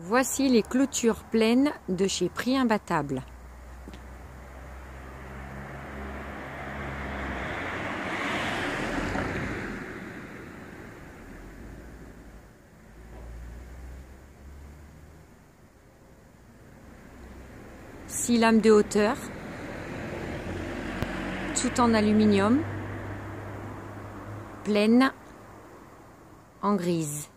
Voici les clôtures pleines de chez Prix Imbattable. Six lames de hauteur, tout en aluminium, pleine, en grise.